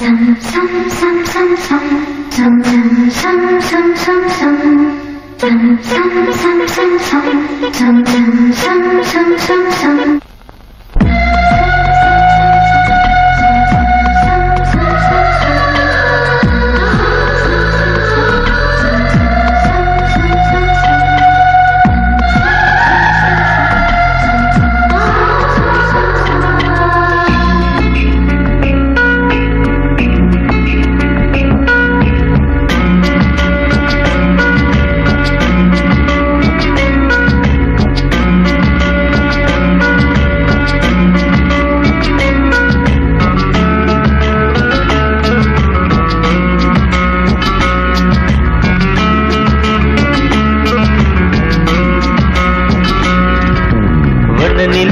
Dum dum dum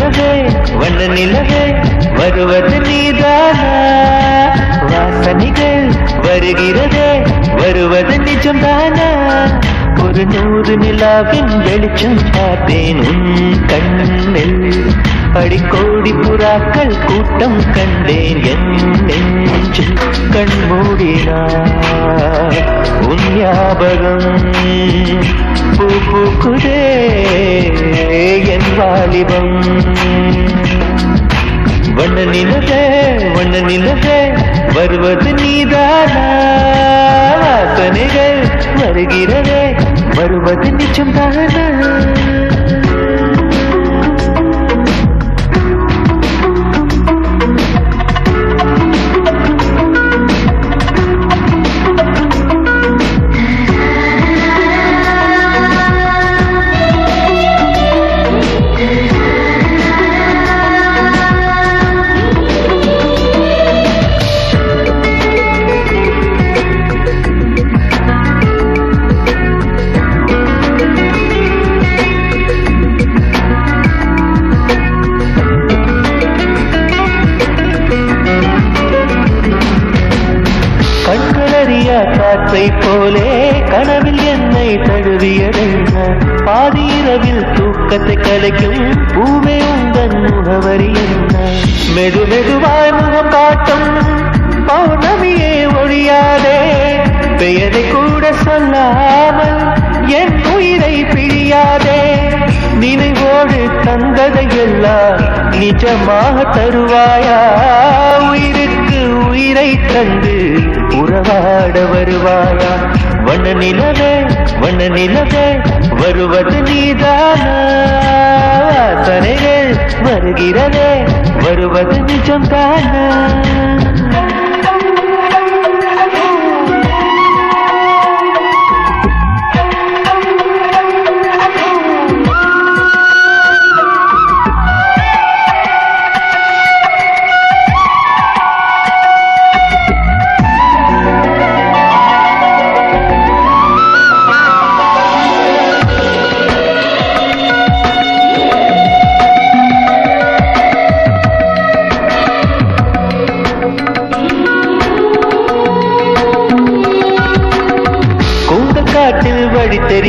நிலவே வண்ண நிலவே வருவது நீதானா? வாசனைகள் வருகிறதே வருவது நிஜம்தானா? ஒரு நூறு நிலாவின் வெளிச்சம் பார்த்தேன் உன் கண்ணில். அடிக்கோடி புறாக்கள் கூட்டம் கண்டேன் என் நெஞ்சில். கண் மூடினார் உன் ஞாபகம் பூ பூக்குதே. நினைச்சே ஒன்னு நினைச்சே வருவது நீதானா? வாசனைகள் வருகிறதே வருவது நிச்சயம் தானா போலே கனவில் என்னை தழுவியதென்ன பாதிரவில் தூக்கத்தை கலைக்கும் பூவே உந்தன் முகவரி என்ன. மெது மெதுவாய் முகம் காட்டும் பௌர்ணமியே ஒழியாதே. பெயரை கூட சொல்லாமல் என் உயிரை பிழியாதே நினைவோடு தந்ததையெல்லாம் நிஜமாக தருவாயா உயிர்? உயிரை தந்து உறவாட வருவாயா? வண்ண நிலவே வண்ண நிலவே வருவது நீதானா? தரைகள் வருகிறதே வருவது நிஜம்தானா?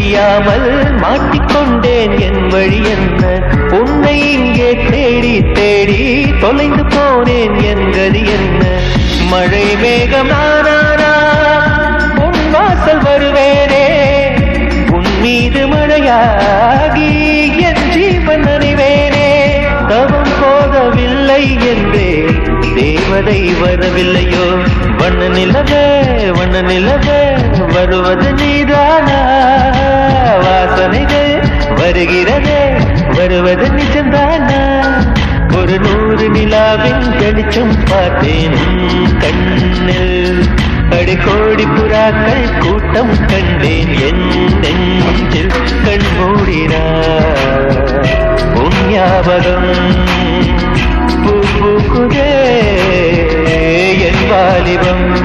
தெரியாமல் மாட்டிக்கொண்டேன். என் வழி என்ன? உன்னை இங்கே தேடி தேடி தொலைந்து போனேன். என் கதி என்ன? மழை மேகம் நானானா உன் வாசல் வருவேனே. உன் மீது மழையாகி என் ஜீவன் நினைவேனே. தவம் போகவில்லை என்றே. தேவதை வரவில்லையோ? வண்ண நிலவே வண்ண நிலவே வருவது நீ. வாசனைகள் வருகிறதே வருவது நிஜம்தானா? ஒரு நூறு நிலாவின் வெளிச்சம் பார்த்தேன் கண்ணில். அடிக்கோடி புறாக்கள் கூட்டம் கண்டேன் என் நெஞ்சில் கண் மூடினா. உன் ஞாபகம் பூ பூக்குதே என் வாலிபம்.